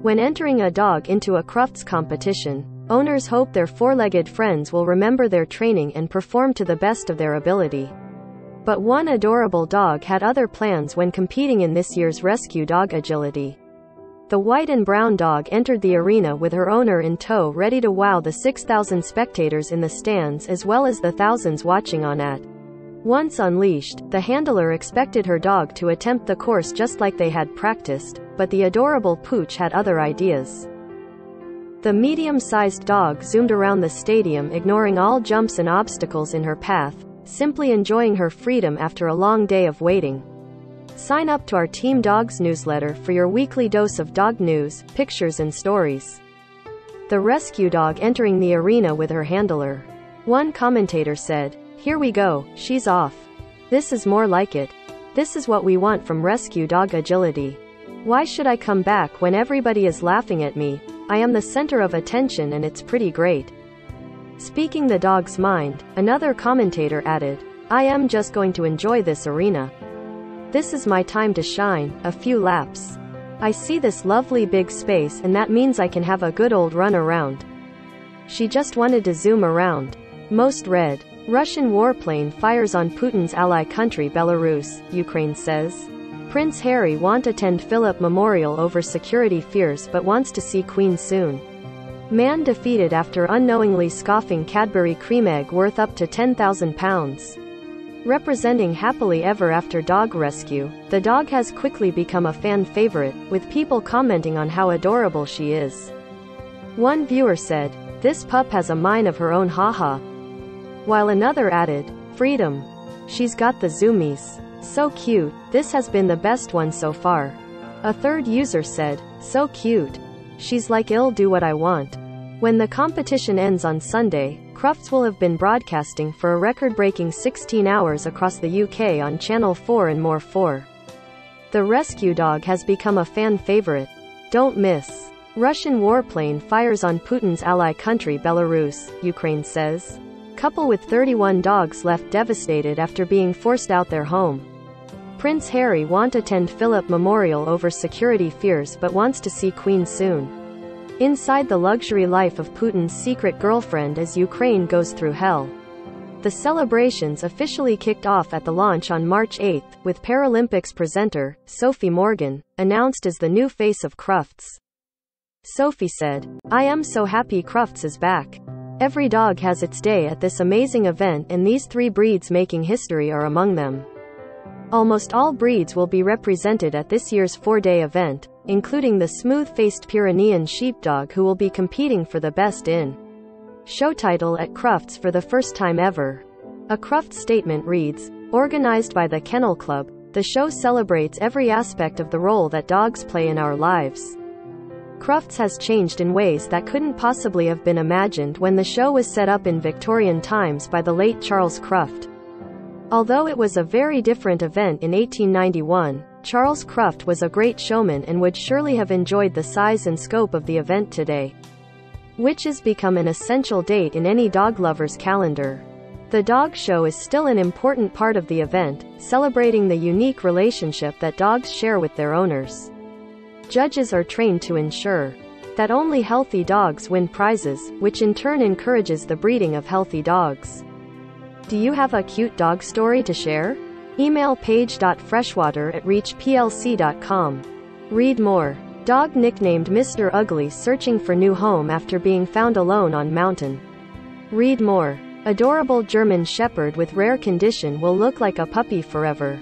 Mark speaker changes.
Speaker 1: When entering a dog into a Crufts competition, owners hope their four-legged friends will remember their training and perform to the best of their ability. But one adorable dog had other plans when competing in this year's Rescue Dog Agility. The white and brown dog entered the arena with her owner in tow ready to wow the 6,000 spectators in the stands as well as the thousands watching on at. Once unleashed, the handler expected her dog to attempt the course just like they had practiced, but the adorable pooch had other ideas. The medium-sized dog zoomed around the stadium ignoring all jumps and obstacles in her path, simply enjoying her freedom after a long day of waiting. Sign up to our Team Dogs newsletter for your weekly dose of dog news, pictures and stories. The rescue dog entering the arena with her handler. One commentator said, here we go, she's off. This is more like it. This is what we want from rescue dog agility. Why should I come back when everybody is laughing at me? I am the center of attention and it's pretty great. Speaking the dog's mind, another commentator added, I am just going to enjoy this arena. This is my time to shine, a few laps. I see this lovely big space and that means I can have a good old run around. She just wanted to zoom around. Most read. Russian warplane fires on Putin's ally country Belarus, Ukraine says. Prince Harry won't attend Philip Memorial over security fears but wants to see Queen soon. Man defeated after unknowingly scoffing Cadbury cream egg worth up to £10,000. Representing Happily Ever After Dog Rescue, the dog has quickly become a fan favorite, with people commenting on how adorable she is. One viewer said, This pup has a mind of her own haha, while another added, Freedom. She's got the zoomies. So cute, this has been the best one so far. A third user said, So cute. She's like I'll do what I want. When the competition ends on Sunday, Crufts will have been broadcasting for a record-breaking 16 hours across the UK on Channel 4 and More 4. The rescue dog has become a fan favorite. Don't miss. Russian warplane fires on Putin's ally country Belarus, Ukraine says. Couple with 31 dogs left devastated after being forced out their home. Prince Harry won't attend Philip Memorial over security fears but wants to see Queen soon. Inside the luxury life of Putin's secret girlfriend as Ukraine goes through hell. The celebrations officially kicked off at the launch on March 8, with Paralympics presenter, Sophie Morgan, announced as the new face of Crufts. Sophie said, I am so happy Crufts is back. Every dog has its day at this amazing event and these three breeds making history are among them. Almost all breeds will be represented at this year's four-day event, including the smooth-faced Pyrenean sheepdog who will be competing for the best in show title at Crufts for the first time ever. A Crufts statement reads, Organized by the Kennel Club, the show celebrates every aspect of the role that dogs play in our lives. Crufts has changed in ways that couldn't possibly have been imagined when the show was set up in Victorian times by the late Charles Cruft. Although it was a very different event in 1891, Charles Cruft was a great showman and would surely have enjoyed the size and scope of the event today. Which has become an essential date in any dog lover's calendar. The dog show is still an important part of the event, celebrating the unique relationship that dogs share with their owners. Judges are trained to ensure that only healthy dogs win prizes, which in turn encourages the breeding of healthy dogs. Do you have a cute dog story to share? Email paige.freshwater at reachplc.com. Read more. Dog nicknamed Mr. Ugly searching for new home after being found alone on mountain. Read more. Adorable German Shepherd with rare condition will look like a puppy forever.